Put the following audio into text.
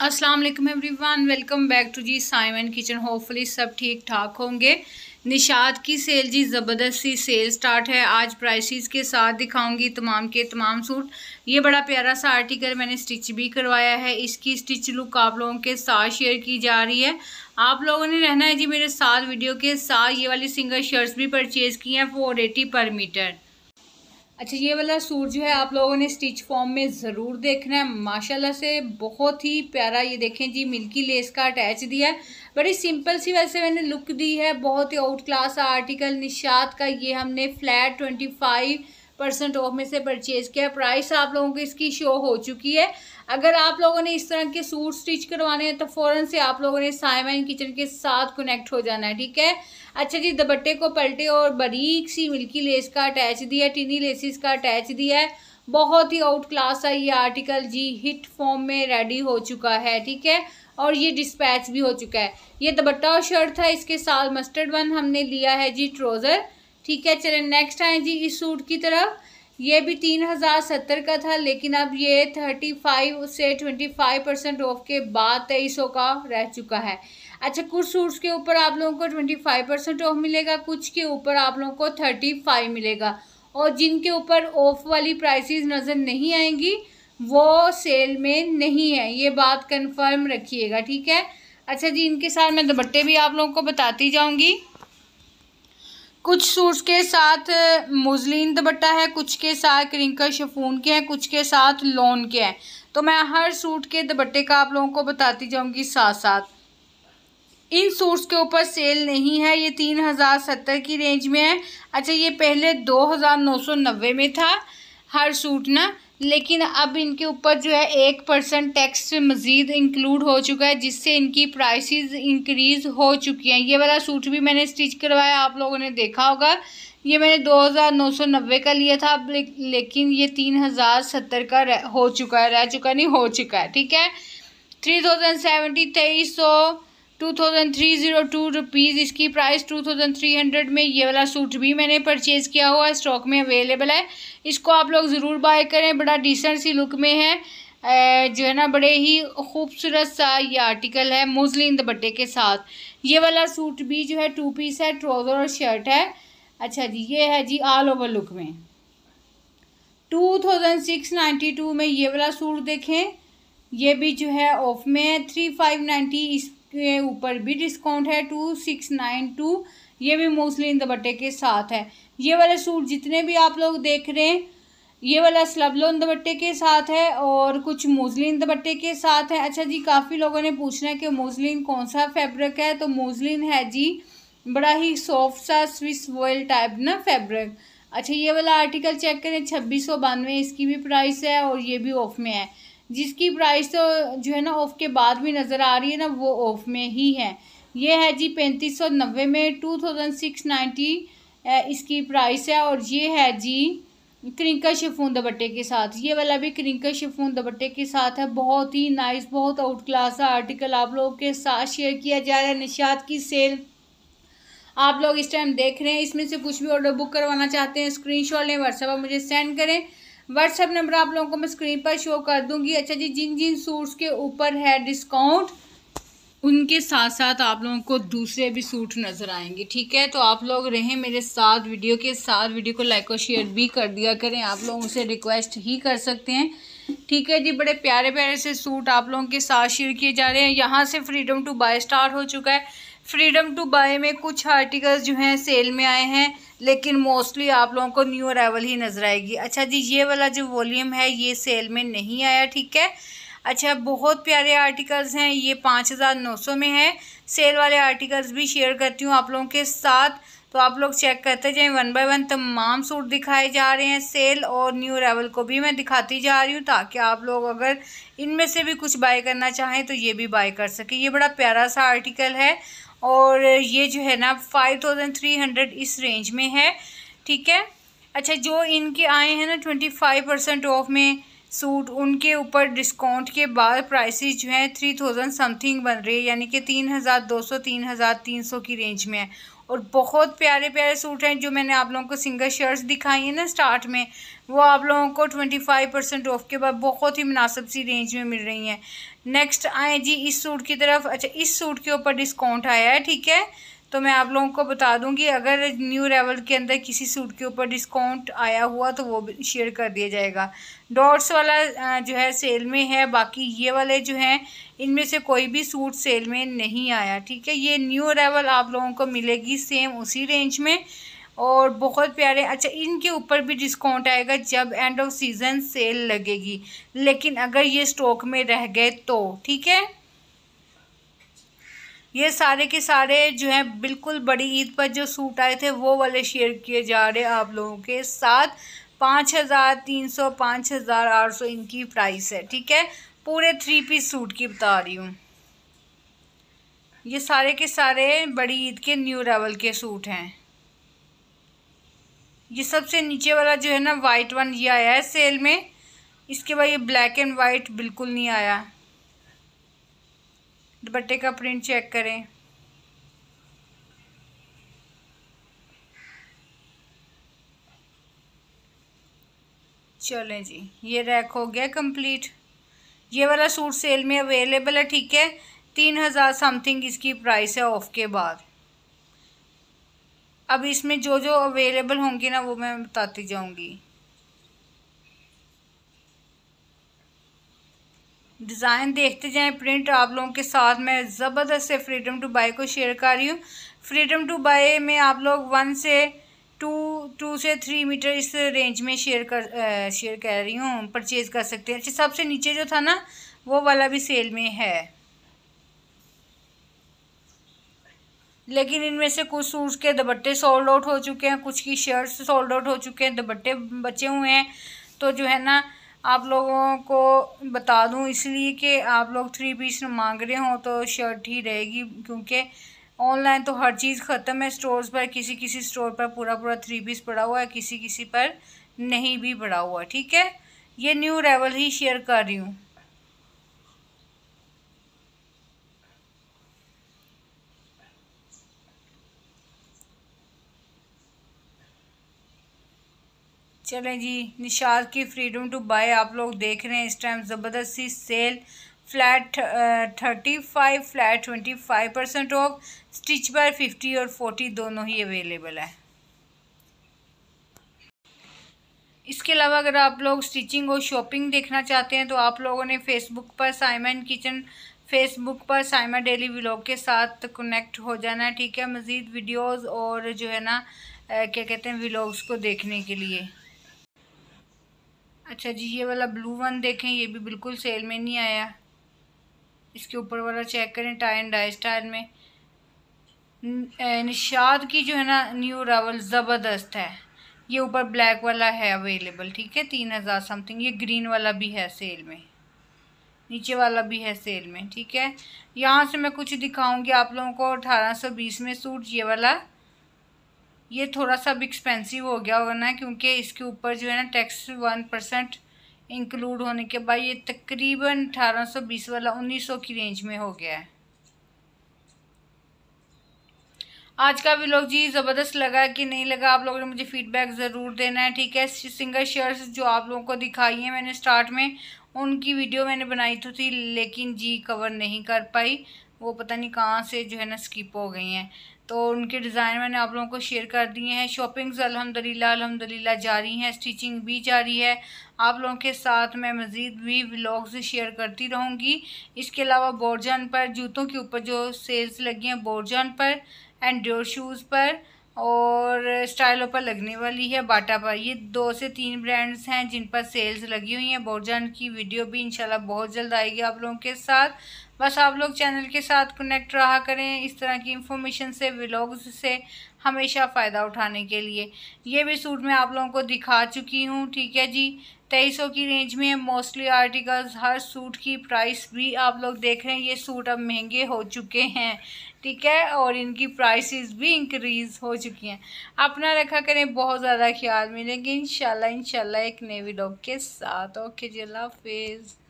अस्सलाम वालेकुम everyone, welcome back to G Simon kitchen. Hopefully सब ठीक ठाक होंगे। निशाद की सेल जी ज़बरदस्त सी सेल स्टार्ट है। आज प्राइसेस के साथ दिखाऊँगी तमाम के तमाम सूट। ये बड़ा प्यारा सा आर्टिकल मैंने स्टिच भी करवाया है। इसकी स्टिच लुक आप लोगों के साथ शेयर की जा रही है। आप लोगों ने रहना है जी मेरे साथ वीडियो के साथ। ये वाली सिंगल शर्ट्स भी परचेज़ की हैं फोर पर मीटर अच्छा ये वाला सूट जो है आप लोगों ने स्टिच फॉर्म में ज़रूर देखना है। माशाल्लाह से बहुत ही प्यारा ये देखें जी, मिल्की लेस का अटैच दिया है। बड़ी सिंपल सी वैसे मैंने लुक दी है, बहुत ही आउट क्लास आर्टिकल निशात का ये हमने flat twenty five percent off में से परचेज़ किया प्राइस आप लोगों को इसकी शो हो चुकी है। अगर आप लोगों ने इस तरह के सूट स्टिच करवाने हैं तो फ़ौरन से आप लोगों ने साइमन किचन के साथ कनेक्ट हो जाना है, ठीक है? अच्छा जी, दुपट्टे को पलटे और बारीक सी मिल्की लेस का अटैच दिया टिनी लेसिस का अटैच दिया है। बहुत ही आउट क्लास है ये आर्टिकल जी हिट फॉर्म में रेडी हो चुका है, ठीक है? और ये डिस्पैच भी हो चुका है। ये दुपट्टा और शर्ट था, इसके साथ मस्टर्ड वन हमने लिया है जी ट्रोज़र ठीक है? चले नेक्स्ट आए जी, इस सूट की तरफ़। ये भी तीन हज़ार सत्तर का था, लेकिन अब ये थर्टी फाइव से ट्वेंटी फाइव परसेंट ऑफ़ के बाद तेईस का रह चुका है। अच्छा कुछ सूट्स के ऊपर आप लोगों को ट्वेंटी फाइव परसेंट ऑफ़ मिलेगा, कुछ के ऊपर आप लोगों को थर्टी फाइव मिलेगा। और जिनके ऊपर ऑफ़ वाली प्राइसेस नज़र नहीं आएँगी, वो सेल में नहीं है। ये बात कंफर्म रखिएगा, ठीक है? अच्छा जी, इनके साथ मैं दुपट्टे भी आप लोगों को बताती जाऊँगी। कुछ सूट्स के साथ मुजलिन दुपट्टा है, कुछ के साथ क्रिंकल शफून के हैं, कुछ के साथ लोन के हैं। तो मैं हर सूट के दुपट्टे का आप लोगों को बताती जाऊँगी साथ साथ इन सूट्स के ऊपर सेल नहीं है, ये तीन हज़ार सत्तर की रेंज में है। अच्छा ये पहले दो हज़ार नौ सौ नब्बे में था हर सूट ना, लेकिन अब इनके ऊपर जो है एक परसेंट टैक्स मज़ीद इंक्लूड हो चुका है, जिससे इनकी प्राइसेस इंक्रीज़ हो चुकी हैं। ये वाला सूट भी मैंने स्टिच करवाया, आप लोगों ने देखा होगा। ये मैंने दो हज़ार नौ सौ नब्बे का लिया था, अब लेकिन ये तीन हज़ार सत्तर का हो चुका है, रह चुका नहीं, हो चुका है, ठीक है? थ्री थाउज़ेंड सेवेंटी तेईस सौ two thousand three zero two rupees इसकी price two thousand three hundred में ये वाला सूट भी मैंने परचेज़ किया हुआ है स्टॉक में अवेलेबल है। इसको आप लोग ज़रूर बाय करें, बड़ा डिसेंट सी लुक में है। जो है ना, बड़े ही खूबसूरत सा ये आर्टिकल है मुजलिन दुपट्टे के साथ। ये वाला सूट भी जो है टू पीस है ट्राउज़र और शर्ट है। अच्छा जी, ये है जी ऑल ओवर लुक में। Two thousand six ninety two में ये वाला सूट देखें। ये भी जो है ऑफ़ में है थ्री फाइव नाइन्टी इस के ऊपर भी डिस्काउंट है टू सिक्स नाइन टू ये भी मोस्टली इन दुपट्टे के साथ है। ये वाले सूट जितने भी आप लोग देख रहे हैं, ये वाला स्लबलोन दुपट्टे के साथ है और कुछ मोजलिन दुपट्टे के साथ है। अच्छा जी, काफ़ी लोगों ने पूछना है कि मोजलिन कौन सा फैब्रिक है? तो मोजलिन है जी, बड़ा ही सॉफ्ट सा स्विस वॉयल टाइप ना फैब्रिक अच्छा ये वाला आर्टिकल चेक करें, छब्बीस सौ बानवे इसकी भी प्राइस है और ये भी ऑफ़ में है। जिसकी प्राइस तो जो है ना ऑफ़ के बाद भी नज़र आ रही है ना, वो ऑफ़ में ही है। ये है जी पैंतीस सौ नब्बे में टू थाउज़ेंड सिक्स नाइन्टी इसकी प्राइस है और ये है जी क्रिंकल शिफून दुपट्टे के साथ। ये वाला भी क्रिंकल शिफून दुपट्टे के साथ है। बहुत ही नाइस बहुत आउट क्लास आर्टिकल आप लोगों के साथ शेयर किया जा रहा है। निशात की सेल आप लोग इस टाइम देख रहे हैं। इसमें से कुछ भी ऑर्डर बुक करवाना चाहते हैं स्क्रीनशॉट लें व्हाट्सएप पर मुझे सेंड करें। व्हाट्सएप नंबर आप लोगों को मैं स्क्रीन पर शो कर दूँगी। अच्छा जी, जिन जिन सूट्स के ऊपर है डिस्काउंट उनके साथ साथ आप लोगों को दूसरे भी सूट नज़र आएँगे, ठीक है? तो आप लोग रहें मेरे साथ वीडियो के साथ। वीडियो को लाइक और शेयर भी कर दिया करें। आप लोग उसे रिक्वेस्ट ही कर सकते हैं, ठीक है जी? बड़े प्यारे प्यारे से सूट आप लोगों के साथ शेयर किए जा रहे हैं। यहाँ से फ्रीडम टू बाय स्टार्ट हो चुका है। फ्रीडम टू बाय में कुछ आर्टिकल्स जो हैं सेल में आए हैं। लेकिन मोस्टली आप लोगों को न्यू अरावल ही नज़र आएगी। अच्छा जी, ये वाला जो वॉल्यूम है, ये सेल में नहीं आया, ठीक है? अच्छा बहुत प्यारे आर्टिकल्स हैं, ये पाँच हज़ार नौ सौ में है। सेल वाले आर्टिकल्स भी शेयर करती हूँ आप लोगों के साथ। तो आप लोग चेक करते जाएँ, वन बाय वन तमाम सूट दिखाए जा रहे हैं सेल और न्यू अरावल को भी मैं दिखाती जा रही हूँ ताकि आप लोग अगर इनमें से भी कुछ बाय करना चाहें तो ये भी बाय कर सकें। ये बड़ा प्यारा सा आर्टिकल है और ये जो है ना फाइव थाउज़ेंड थ्री हंड्रेड इस रेंज में है, ठीक है? अच्छा जो इनके आए हैं ना ट्वेंटी फाइव परसेंट ऑफ़ में सूट उनके ऊपर डिस्काउंट के बाद प्राइसेस जो हैं थ्री थाउज़ेंड समथिंग बन रही है, यानी कि तीन हज़ार दो सौ, तीन हज़ार तीन सौ की रेंज में है। और बहुत प्यारे प्यारे सूट हैं जो मैंने आप लोगों को सिंगल शर्ट्स दिखाई हैं ना स्टार्ट में। वो आप लोगों को ट्वेंटी फाइव परसेंट ऑफ़ के बाद बहुत ही मुनासिब सी रेंज में मिल रही हैं। नेक्स्ट आए जी इस सूट की तरफ़। अच्छा इस सूट के ऊपर डिस्काउंट आया है, ठीक है? तो मैं आप लोगों को बता दूँगी, अगर न्यू रेवल के अंदर किसी सूट के ऊपर डिस्काउंट आया हुआ तो वो शेयर कर दिया जाएगा। डॉट्स वाला जो है सेल में है, बाकी ये वाले जो हैं, इनमें से कोई भी सूट सेल में नहीं आया, ठीक है? ये न्यू रेवल आप लोगों को मिलेगी सेम उसी रेंज में। और बहुत प्यारे अच्छा इनके ऊपर भी डिस्काउंट आएगा जब एंड ऑफ़ सीज़न सेल लगेगी। लेकिन अगर ये स्टॉक में रह गए तो ठीक है? ये सारे के सारे जो हैं बिल्कुल बड़ी ईद पर जो सूट आए थे, वो वाले शेयर किए जा रहे आप लोगों के साथ। पाँच हज़ार तीन सौ, पाँच हज़ार आठ सौ इनकी प्राइस है, ठीक है? पूरे थ्री पीस सूट की बता रही हूँ। ये सारे के सारे बड़ी ईद के न्यू रेवल के सूट हैं। ये सबसे नीचे वाला जो है ना वाइट वन ये आया है सेल में। इसके बाद ये ब्लैक एंड वाइट बिल्कुल नहीं आया। दुपट्टे का प्रिंट चेक करें। चलें जी, ये रैक हो गया कंप्लीट ये वाला सूट सेल में अवेलेबल है, ठीक है? तीन हज़ार समथिंग इसकी प्राइस है ऑफ़ के बाद। अब इसमें जो जो अवेलेबल होंगे ना, वो मैं बताती जाऊँगी। डिज़ाइन देखते जाएँ, प्रिंट आप लोगों के साथ मैं ज़बरदस्त से फ्रीडम टू बाय को शेयर कर रही हूँ। फ्रीडम टू बाय में आप लोग वन से टू टू से थ्री मीटर इस रेंज में शेयर कर शेयर कर रही हूँ परचेज़ कर सकते हैं। अच्छा सबसे नीचे जो था ना, वो वाला भी सेल में है। लेकिन इनमें से कुछ सूट्स के दुपट्टे सोल्ड आउट हो चुके हैं, कुछ की शर्ट्स सोल्ड आउट हो चुके हैं, दुपट्टे बचे हुए हैं। तो जो है ना आप लोगों को बता दूँ, इसलिए कि आप लोग थ्री पीस मांग रहे हो तो शर्ट ही रहेगी, क्योंकि ऑनलाइन तो हर चीज़ ख़त्म है स्टोर्स पर किसी किसी स्टोर पर पूरा पूरा थ्री पीस पड़ा हुआ है किसी किसी पर नहीं भी पड़ा हुआ, ठीक है? ये न्यू रेवल ही शेयर कर रही हूँ। चलें जी निशाद की फ्रीडम टू बाय आप लोग देख रहे हैं इस टाइम ज़बरदस्त sale flat thirty five flat twenty five percent off stitch by fifty और फोर्टी दोनों ही अवेलेबल है। इसके अलावा अगर आप लोग स्टिचिंग और शॉपिंग देखना चाहते हैं तो आप लोगों ने फेसबुक पर साइमन किचन फेसबुक पर साइमा डेली व्लॉग के साथ कनेक्ट हो जाना है, ठीक है, मज़ीद वीडियोस और जो है ना क्या कहते हैं व्लॉग्स को देखने के लिए। अच्छा जी, ये वाला ब्लू वन देखें, ये भी बिल्कुल सेल में नहीं आया। इसके ऊपर वाला चेक करें टाई एंड डाई स्टाइल में। निशाद की जो है ना न्यू रावल ज़बरदस्त है। ये ऊपर ब्लैक वाला है अवेलेबल ठीक है? तीन हज़ार समथिंग ये ग्रीन वाला भी है सेल में। नीचे वाला भी है सेल में, ठीक है? यहाँ से मैं कुछ दिखाऊँगी आप लोगों को, अठारह सौ बीस में सूट, ये वाला ये थोड़ा सा अब एक्सपेंसिव हो गया होगा ना, क्योंकि इसके ऊपर जो है ना टैक्स वन परसेंट इंक्लूड होने के बाद ये तकरीबन अठारह सौ बीस वाला उन्नीस सौ की रेंज में हो गया है। आज का भी लोग जी ज़बरदस्त लगा कि नहीं लगा, आप लोगों ने मुझे फीडबैक ज़रूर देना है, ठीक है? सिंगल शर्ट्स जो आप लोगों को दिखाई है मैंने स्टार्ट में, उनकी वीडियो मैंने बनाई तो थी, लेकिन जी कवर नहीं कर पाई। वो पता नहीं कहाँ से जो है ना स्किप हो गई हैं। तो उनके डिज़ाइन मैंने आप लोगों को शेयर कर दिए हैं। शॉपिंग्स अल्हम्दुलिल्लाह अल्हम्दुलिल्लाह जारी हैं। स्टिचिंग भी जारी है। आप लोगों के साथ मैं मज़ीद भी व्लॉग्स शेयर करती रहूँगी। इसके अलावा बोर्जन पर, जूतों के ऊपर जो सेल्स लगी हैं बोर्जन पर एंड डोर शूज़ पर। और स्टाइलों पर लगने वाली है, बाटा पर। ये दो से तीन ब्रांड्स हैं जिन पर सेल्स लगी हुई हैं। बोरजान की वीडियो भी इंशाल्लाह बहुत जल्द आएगी आप लोगों के साथ। बस आप लोग चैनल के साथ कनेक्ट रहा करें। इस तरह की इंफॉर्मेशन से व्लॉग्स से हमेशा फ़ायदा उठाने के लिए। ये भी सूट मैं आप लोगों को दिखा चुकी हूँ, ठीक है जी? तेईस सौ की रेंज में मोस्टली आर्टिकल्स हर सूट की प्राइस भी आप लोग देख रहे हैं, ये सूट अब महँगे हो चुके हैं, ठीक है? और इनकी प्राइसेस भी इंक्रीज़ हो चुकी हैं। अपना रखा करें, बहुत ज़्यादा ख्याल मिलेंगे, इंशाल्लाह इंशाल्लाह, एक नए वीडियो के साथ। ओके जी, अल्लाह हाफिज़।